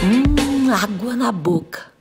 Hum, água na boca.